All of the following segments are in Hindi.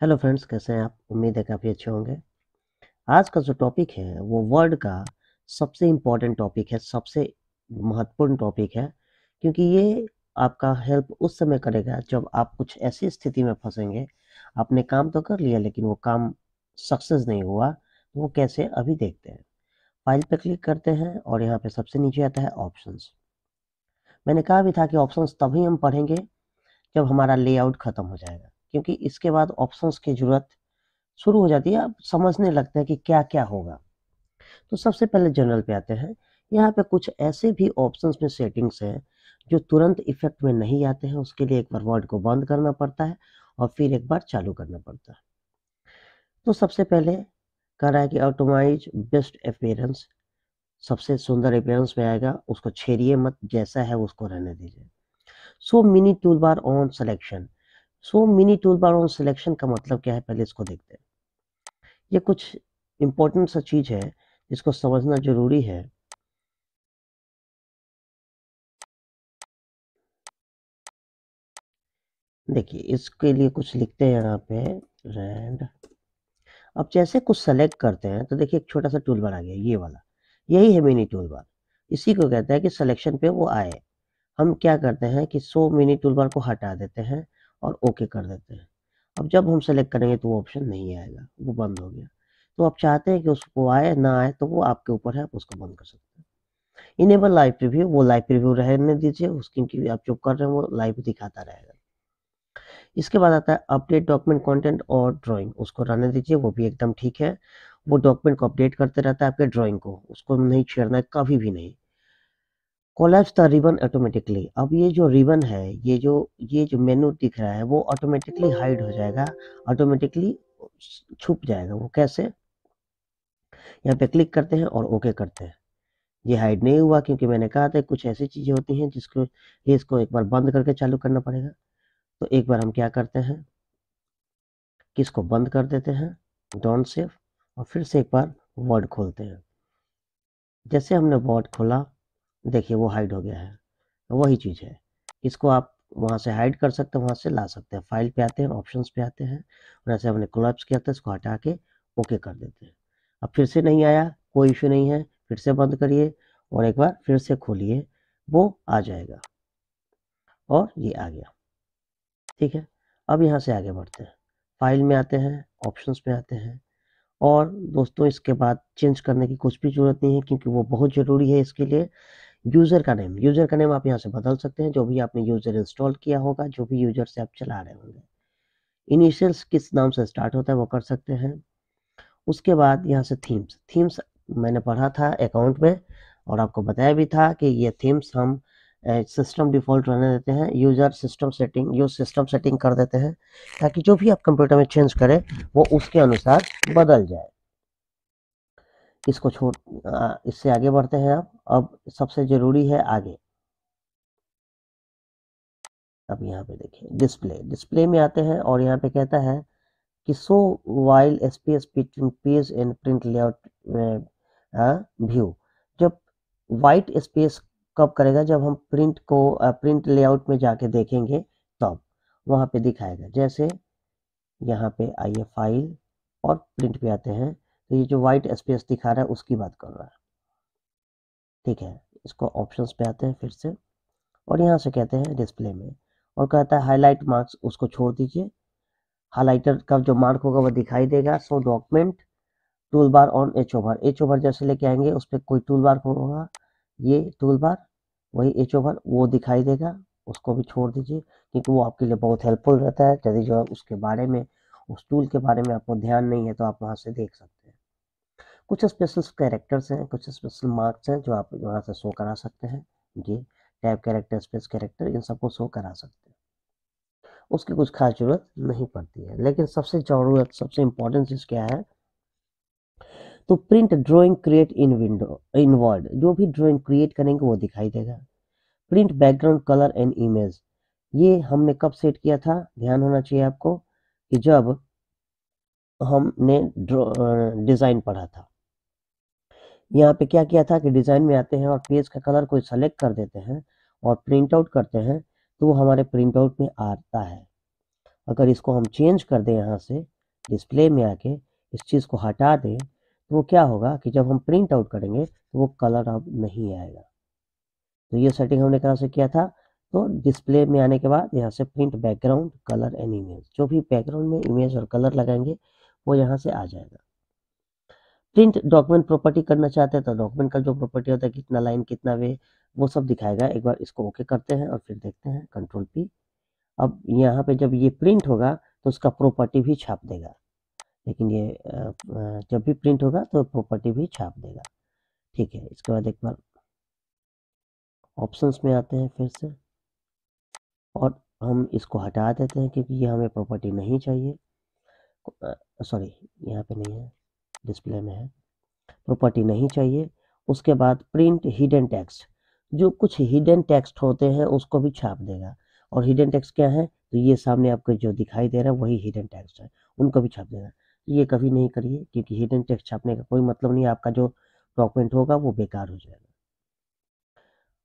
हेलो फ्रेंड्स, कैसे हैं आप? उम्मीद है काफ़ी अच्छे होंगे। आज का जो टॉपिक है, वो वर्ल्ड का सबसे इम्पोर्टेंट टॉपिक है, सबसे महत्वपूर्ण टॉपिक है, क्योंकि ये आपका हेल्प उस समय करेगा जब आप कुछ ऐसी स्थिति में फंसेंगे। आपने काम तो कर लिया, लेकिन वो काम सक्सेस नहीं हुआ तो वो कैसे अभी देखते हैं। फ़ाइल पर क्लिक करते हैं और यहाँ पर सबसे नीचे आता है ऑप्शंस मैंने कहा भी था कि ऑप्शन तभी हम पढ़ेंगे जब हमारा लेआउट ख़त्म हो जाएगा। क्योंकि इसके बाद ऑप्शंस की ज़रूरत शुरू हो जाती है, आप समझने लगते हैं कि क्या क्या होगा। तो सबसे पहले जनरल पे आते हैं। यहाँ पे कुछ ऐसे भी ऑप्शंस में सेटिंग्स हैं, जो तुरंत इफ़ेक्ट में नहीं आते हैं, उसके लिए एक बार वर्ड को बंद करना पड़ता है और फिर एक बार चालू करना पड़ता है। तो सबसे पहले कह रहा है कि ऑटोमाइज बेस्ट अपेयरेंस सबसे सुंदर अपेयरेंस में आएगा, उसको छेड़िए मत, जैसा है उसको रहने दीजिए। So mini tool bar on selection so mini tool bar on selection का मतलब क्या है? पहले इसको देखते हैं। ये कुछ इंपॉर्टेंट सा चीज़ है, जिसको समझना ज़रूरी है। देखिए, इसके लिए कुछ लिखते हैं यहाँ पे रैंड अब जैसे कुछ सेलेक्ट करते हैं तो देखिए एक छोटा सा टूल बार आ गया, ये वाला। यही है मिनी टूल बार इसी को कहते हैं कि सिलेक्शन पे वो आए। हम क्या करते हैं कि सो मिनी टूल बार को हटा देते हैं। और ओके कर देते हैं। अब जब हम सेलेक्ट करेंगे तो वो ऑप्शन नहीं आएगा, वो बंद हो गया। तो आप चाहते हैं कि उसको आए, ना आए तो वो आपके ऊपर है, आप उसको बंद कर सकते हैं। इनेबल लाइव प्रीव्यू वो लाइव प्रीव्यू रहने दीजिए उसकी आप जो कर रहे हैं, वो लाइव दिखाता रहेगा। इसके बाद आता है अपडेट डॉक्यूमेंट कंटेंट और ड्राइंग उसको रहने दीजिए, वो भी एकदम ठीक है। वो डॉक्यूमेंट को अपडेट करते रहता है आपके ड्राइंग को, उसको नहीं छेड़ना है, कभी भी नहीं। कोलैप्स द रिबन ऑटोमेटिकली अब ये जो रिबन है, ये जो ये जो मेनू दिख रहा है, वो ऑटोमेटिकली हाइड हो जाएगा ऑटोमेटिकली छुप जाएगा। वो कैसे? यहाँ पे क्लिक करते हैं और ओके करते हैं। ये हाइड नहीं हुआ क्योंकि मैंने कहा था कुछ ऐसी चीज़ें होती हैं जिसको, ये इसको एक बार बंद करके चालू करना पड़ेगा। तो एक बार हम क्या करते हैं? किसको बंद कर देते हैं? डॉन सेफ़ और फिर से एक बार वर्ड खोलते हैं। जैसे हमने वर्ड खोला देखिए वो हाइड हो गया है। वही चीज़ है। इसको आप वहाँ से हाइड कर सकते हैं, वहाँ से ला सकते हैं। फ़ाइल पे आते हैं ऑप्शंस पे आते हैं और ऐसे हमने कोलैप्स किया था, इसको हटा के ओके कर देते हैं। अब फिर से नहीं आया, कोई इशू नहीं है, फिर से बंद करिए और एक बार फिर से खोलिए, वो आ जाएगा। और ये आ गया। ठीक है? अब यहाँ से आगे बढ़ते हैं। फ़ाइल में आते हैं ऑप्शंस पे आते हैं और दोस्तों इसके बाद चेंज करने की कुछ भी ज़रूरत नहीं है क्योंकि वो बहुत ज़रूरी है इसके लिए। यूज़र का नेम। यूज़र का नेम आप यहाँ से बदल सकते हैं, जो भी आपने यूज़र इंस्टॉल किया होगा, जो भी यूज़र से आप चला रहे होंगे। इनिशियल्स किस नाम से स्टार्ट होता है वो कर सकते हैं। उसके बाद यहाँ से थीम्स। थीम्स मैंने पढ़ा था अकाउंट में, और आपको बताया भी था कि ये थीम्स हम सिस्टम डिफ़ॉल्ट रहने देते हैं। User system setting, use system setting कर देते हैं, ताकि जो भी आप कंप्यूटर में चेंज करें, वो उसके अनुसार बदल जाए। इसको छोड़ इससे आगे बढ़ते हैं आप अब सबसे ज़रूरी है आगे। अब यहाँ पे देखिए डिस्प्ले डिस्प्ले में आते हैं और यहाँ पे कहता है कि so white space between page and print layout view जब वाइट स्पेस कब करेगा? जब हम प्रिंट को प्रिंट लेआउट में जाके देखेंगे तब। वहाँ पे दिखाएगा। जैसे यहाँ पे आइए फ़ाइल और प्रिंट पे आते हैं। तो ये जो वाइट स्पेस दिखा रहा है, उसकी बात कर रहा है। ठीक है, इसको ऑप्शंस पे आते हैं फिर से। और यहाँ से कहते हैं डिस्प्ले में। और कहता है हाईलाइट मार्क्स उसको छोड़ दीजिए। हाईलाइटर का जो मार्क होगा, वो दिखाई देगा। So document tool bar on hover hover जैसे लेके आएँगे, उस पर कोई टूल बार होगा। ये टूल बार वही एच ओवर वो दिखाई देगा। उसको भी छोड़ दीजिए, क्योंकि वो आपके लिए बहुत हेल्पफुल रहता है। यदि जो है, उसके बारे में, उस टूल के बारे में आपको ध्यान नहीं है तो आप वहाँ से देख सकते हैं। कुछ स्पेशल कैरेक्टर्स हैं, कुछ स्पेशल मार्क्स हैं जो आप वहाँ से शो करा सकते हैं। ये टैब कैरेक्टर स्पेस कैरेक्टर इन सबको शो करा सकते हैं। उसकी कुछ खास ज़रूरत नहीं पड़ती है। लेकिन सबसे ज़रूरत, सबसे इम्पोर्टेंट चीज़ क्या है? तो print drawing create in window in word जो भी ड्राइंग क्रिएट करेंगे वो दिखाई देगा। Print background colour and image ये हमने कब सेट किया था? ध्यान होना चाहिए आपको कि जब हमने डिज़ाइन पढ़ा था। यहाँ पे क्या किया था कि डिज़ाइन में आते हैं और पेज का कलर कोई सेलेक्ट कर देते हैं और प्रिंट आउट करते हैं तो वो हमारे प्रिंट आउट में आता है। अगर इसको हम चेंज कर दें यहाँ से डिस्प्ले में आके इस चीज़ को हटा दें तो वो क्या होगा कि जब हम प्रिंट आउट करेंगे तो वो कलर अब नहीं आएगा। तो ये सेटिंग हमने कहाँ से किया था? तो डिस्प्ले में आने के बाद यहाँ से print background colour and image जो भी बैकग्राउंड में इमेज और कलर लगाएँगे, वो यहाँ से आ जाएगा। प्रिंट डॉक्यूमेंट प्रॉपर्टी करना चाहते हैं तो डॉक्यूमेंट का जो प्रॉपर्टी होता है, कितना लाइन, कितना वे, वो सब दिखाएगा। एक बार इसको ओके करते हैं और फिर देखते हैं। कंट्रोल पी अब यहाँ पे जब ये प्रिंट होगा तो उसका प्रॉपर्टी भी छाप देगा। लेकिन ये जब भी प्रिंट होगा तो प्रॉपर्टी भी छाप देगा। ठीक है, इसके बाद एक बार ऑप्शंस में आते हैं फिर से। और हम इसको हटा देते हैं, क्योंकि ये हमें प्रॉपर्टी नहीं चाहिए। सॉरी यहाँ पे नहीं है। डिस्प्ले में है। प्रॉपर्टी नहीं चाहिए। उसके बाद प्रिंट हिडन टेक्स्ट जो कुछ हिडन टेक्स्ट होते हैं, उसको भी छाप देगा। और हिडन टेक्स्ट क्या है? तो ये सामने आपको जो दिखाई दे रहा है, वही हिडन टेक्स्ट है। उनको भी छाप देगा। ये कभी नहीं करिए, क्योंकि हिडन टेक्स्ट छापने का कोई मतलब नहीं, आपका जो डॉक्यूमेंट होगा, वो बेकार हो जाएगा।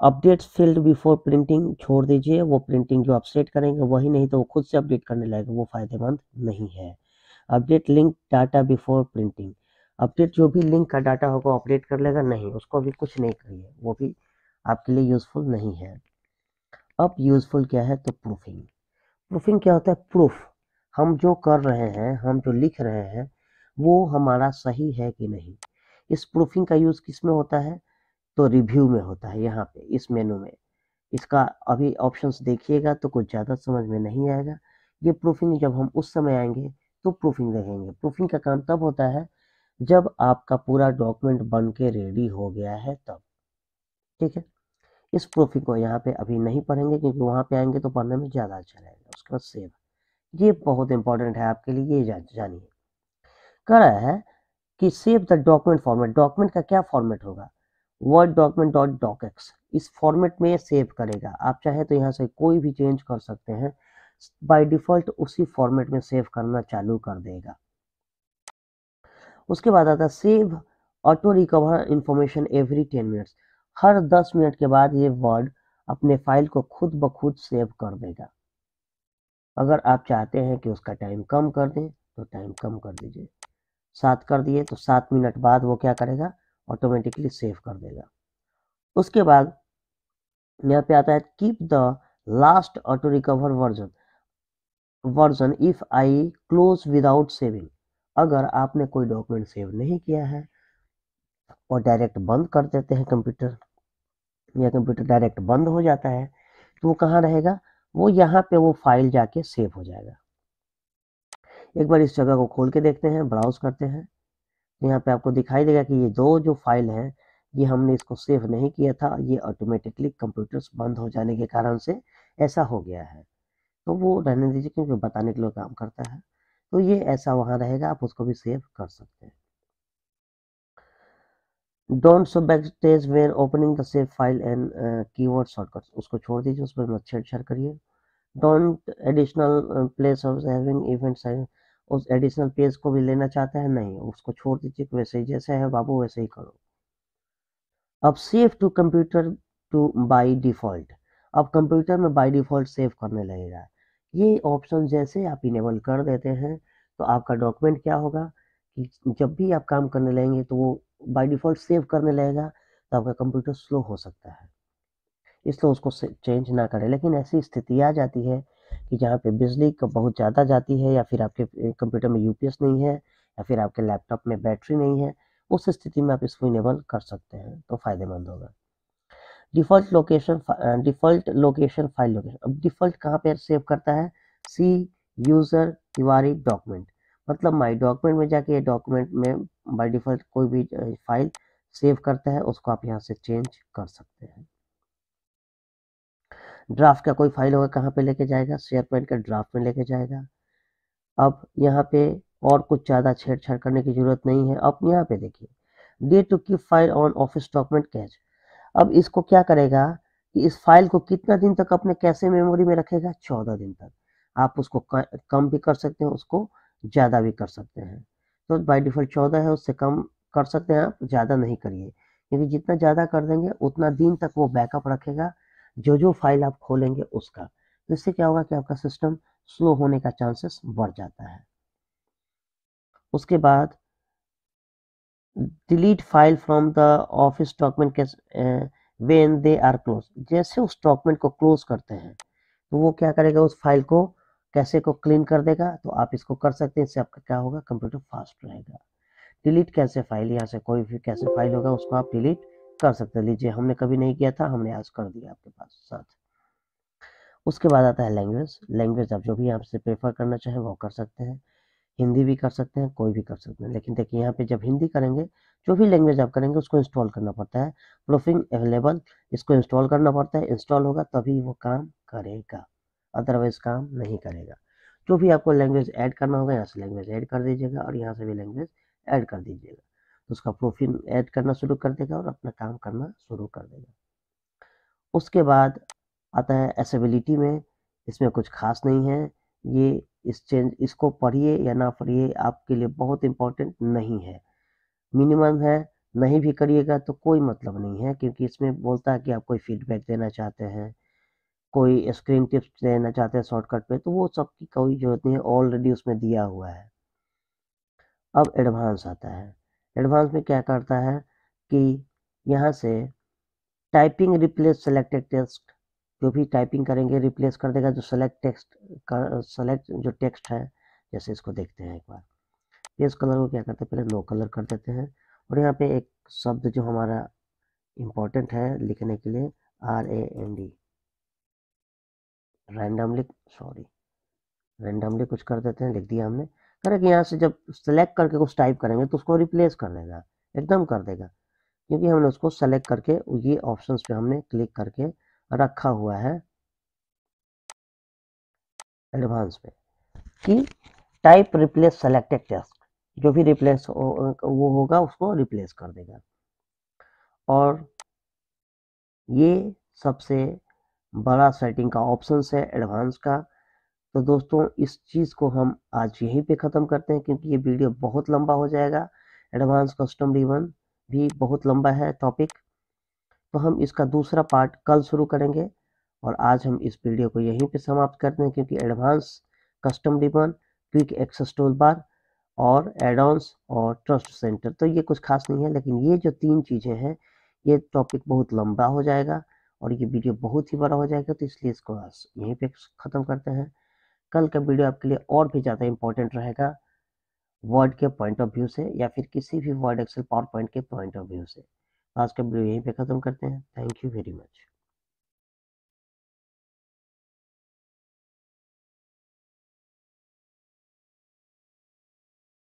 अपडेट फ़ील्ड बिफोर प्रिंटिंग छोड़ दीजिए। वो प्रिंटिंग जो आप सेट करेंगे, वही नहीं तो वो खुद से अपडेट करने लगेगा वो फ़ायदेमंद नहीं है। Update link data before printing. Update जो भी लिंक का डाटा होगा अपडेट कर लेगा? नहीं, उसको भी कुछ नहीं करिए। वो भी आपके लिए यूज़फुल नहीं है। अब यूज़फुल क्या है? तो प्रूफिंग। प्रूफिंग क्या होता है? प्रूफ। हम जो कर रहे हैं, हम जो लिख रहे हैं, वो हमारा सही है कि नहीं? इस प्रूफिंग का यूज़ किसमें होता है? तो रिव्यू में होता है, यहाँ पे, इस मेनू में। इसका अभी ऑप्शंस देखिएगा तो कुछ ज़्यादा समझ में नहीं आएगा। ये प्रूफिंग जब हम उस समय आएँगे तो प्रूफिंग देखेंगे। प्रूफिंग का काम तब होता है जब आपका पूरा डॉक्यूमेंट बन के रेडी हो गया है तब। ठीक है? इस प्रूफिंग को यहाँ पे अभी नहीं पढ़ेंगे क्योंकि वहाँ पे आएँगे तो पढ़ने में ज़्यादा अच्छा रहेगा, उसके बाद सेव ये बहुत इंपॉर्टेंट है आपके लिए, ये जानिए। कह रहा है कि save the document format document का क्या फॉर्मेट होगा? Word document dot doc X इस फॉर्मेट में सेव करेगा। आप चाहे तो यहाँ से कोई भी चेंज कर सकते हैं। बाय डिफ़ॉल्ट उसी फॉर्मेट में सेव करना चालू कर देगा। उसके बाद आता है save auto recover information every ten minutes हर दस मिनट के बाद ये वर्ड अपने फ़ाइल को खुद ब खुद सेव कर देगा। अगर आप चाहते हैं कि उसका टाइम कम कर दें तो टाइम कम कर दीजिए। सात कर दिए तो सात मिनट बाद वो क्या करेगा? ऑटोमेटिकली सेव कर देगा। उसके बाद यहाँ पे आता है keep the last auto recover version version if I close without saving अगर आपने कोई डॉक्यूमेंट सेव नहीं किया है और डायरेक्ट बंद कर देते हैं कंप्यूटर या कंप्यूटर डायरेक्ट बंद हो जाता है तो वो कहाँ रहेगा? वो यहाँ पे वो फ़ाइल जाके सेव हो जाएगा। एक बार इस जगह को खोल के देखते हैं ब्राउज करते हैं। यहाँ पे आपको दिखाई देगा कि ये दो जो फ़ाइल है, ये हमने इसको सेव नहीं किया था, ये ऑटोमेटिकली कंप्यूटर्स बंद हो जाने के कारण से ऐसा हो गया है। तो वो रहने दीजिए क्योंकि बताने के लिए काम करता है। तो ये ऐसा वहाँ रहेगा, आप उसको भी सेव कर सकते हैं। Don't so back stage where opening the save file and keyword shortcuts उसको छोड़ दीजिए, उस पर मत छेड़छाड़ करिए। Don't additional place of having event उस एडिशनल पेज को भी लेना चाहते हैं? नहीं, उसको छोड़ दीजिए, वैसे ही जैसे है, बाबू वैसे ही करो। अब save to computer to by default अब कंप्यूटर में बाई डिफ़ॉल्ट सेव करने लगेगा। ये ऑप्शन जैसे आप इनेबल कर देते हैं तो आपका डॉक्यूमेंट क्या होगा कि जब भी आप काम करने लगेंगे तो वो बाय डिफ़ॉल्ट सेव करने लगेगा तो आपका कंप्यूटर स्लो हो सकता है। इसलिए उसको चेंज ना करें। लेकिन ऐसी स्थिति आ जाती है कि जहाँ पे बिजली बहुत ज़्यादा जाती है या फिर आपके कंप्यूटर में यूपीएस नहीं है या फिर आपके लैपटॉप में बैटरी नहीं है, उस स्थिति में आप इसको इनेबल कर सकते हैं तो फ़ायदेमंद होगा। Default location default location file location. अब डिफ़ॉल्ट कहाँ पे सेव करता है? C user Tiwari document. मतलब माई डॉक्यूमेंट में जाके ये डॉक्यूमेंट में बाय डिफ़ॉल्ट कोई भी फ़ाइल सेव करता है, उसको आप यहाँ से चेंज कर सकते हैं। ड्राफ्ट का कोई फ़ाइल होगा कहाँ पे लेके जाएगा? शेयर पॉइंट का ड्राफ्ट में लेके जाएगा। अब यहाँ पे और कुछ ज़्यादा छेड़छाड़ करने की ज़रूरत नहीं है। अब यहाँ पे देखिए, day to keep file on office document cache. अब इसको क्या करेगा कि इस फ़ाइल को कितना दिन तक अपने कैसे मेमोरी में रखेगा? चौदह दिन तक। आप उसको कम भी कर सकते हैं, उसको ज़्यादा भी कर सकते हैं। तो बाई डिफ़ॉल्ट चौदह है, उससे कम कर सकते हैं आप, ज़्यादा नहीं करिए। क्योंकि जितना ज़्यादा कर देंगे, उतना दिन तक वो बैकअप रखेगा जो जो फ़ाइल आप खोलेंगे उसका। तो इससे क्या होगा कि आपका सिस्टम स्लो होने का चांसेस बढ़ जाता है। उसके बाद delete file from the office document के वेन दे आर क्लोज जैसे उस डॉक्यूमेंट को क्लोज करते हैं तो वो क्या करेगा? उस फ़ाइल को कैसे को क्लीन कर देगा? तो आप इसको कर सकते हैं। इससे आपका क्या होगा? कंप्यूटर फास्ट रहेगा। डिलीट कैसे फ़ाइल यहाँ से कोई भी कैसे फ़ाइल होगा, उसको आप डिलीट कर सकते हैं। लीजिए, हमने कभी नहीं किया था, हमने आज कर दिया आपके पास साथ। उसके बाद आता है लैंग्वेज लैंग्वेज आप जो भी आपसे प्रेफर करना चाहें, वो कर सकते हैं। हिंदी भी कर सकते हैं, कोई भी कर सकते हैं। लेकिन देखिए, यहाँ पे जब हिंदी करेंगे, जो भी लैंग्वेज आप करेंगे, उसको इंस्टॉल करना पड़ता है। प्रूफिंग अवेलेबल इसको इंस्टॉल करना पड़ता है इंस्टॉल होगा, तभी वो काम करेगा। अदरवाइज़ काम नहीं करेगा। जो भी आपको लैंग्वेज ऐड करना होगा, यहाँ से लैंग्वेज ऐड कर दीजिएगा और यहाँ से भी लैंग्वेज ऐड कर दीजिएगा। तो उसका प्रूफिंग ऐड करना शुरू कर देगा और अपना काम करना शुरू कर देगा। उसके बाद आता है एसेबिलिटी में, इसमें कुछ खास नहीं है। ये इस चेंज, इसको पढ़िए या ना पढ़िए, आपके लिए बहुत इम्पोर्टेंट नहीं है। मिनिमम है, नहीं भी करिएगा तो कोई मतलब नहीं है, क्योंकि इसमें बोलता है कि आप कोई फीडबैक देना चाहते हैं, कोई स्क्रीन टिप्स देना चाहते हैं शॉर्टकट पे तो वो सब की कोई ज़रूरत नहीं है ऑलरेडी उसमें दिया हुआ है। अब एडवांस आता है। एडवांस में क्या करता है कि यहाँ से टाइपिंग रिप्लेस सेलेक्टेड टेक्स्ट जो भी टाइपिंग करेंगे रिप्लेस कर देगा जो सेलेक्ट टेक्स्ट का सेलेक्ट जो टेक्स्ट है, जैसे इसको देखते हैं एक बार। इस कलर को क्या करते हैं? पहले नो कलर कर देते हैं। और यहाँ पे एक शब्द जो हमारा इम्पोर्टेंट है लिखने के लिए R A N D randomly sorry randomly कुछ कर देते हैं, लिख दिया हमने। करें कि यहाँ से जब सेलेक्ट करके कुछ टाइप करेंगे तो उसको रिप्लेस कर देगा एकदम कर देगा। क्योंकि हमने उसको सेलेक्ट करके, ये ऑप्शंस पे हमने क्लिक करके रखा हुआ है एडवांस में कि टाइप रिप्लेस सेलेक्टेड टेक्स्ट जो भी रिप्लेस वो होगा, उसको रिप्लेस कर देगा। और ये सबसे बड़ा सेटिंग का ऑप्शन है एडवांस का। तो दोस्तों, इस चीज़ को हम आज यहीं पे ख़त्म करते हैं, क्योंकि ये वीडियो बहुत लंबा हो जाएगा। एडवांस कस्टम रिवन भी बहुत लंबा है टॉपिक। तो हम इसका दूसरा पार्ट कल शुरू करेंगे और आज हम इस वीडियो को यहीं पे समाप्त करते हैं क्योंकि advance custom ribbon quick access tool bar और एडॉन्स और ट्रस्ट सेंटर। तो ये कुछ खास नहीं है, लेकिन ये जो तीन चीज़ें हैं, ये टॉपिक बहुत लंबा हो जाएगा और ये वीडियो बहुत ही बड़ा हो जाएगा तो इसलिए इसको यहीं पे ख़त्म करते हैं। कल का वीडियो आपके लिए और भी ज़्यादा इंपॉर्टेंट रहेगा वर्ड के पॉइंट ऑफ़ व्यू से या फिर किसी भी वर्ड एक्सेल पावर पॉइंट के पॉइंट ऑफ़ व्यू से। आज का वीडियो यहीं पे ख़त्म करते हैं। Thank you very much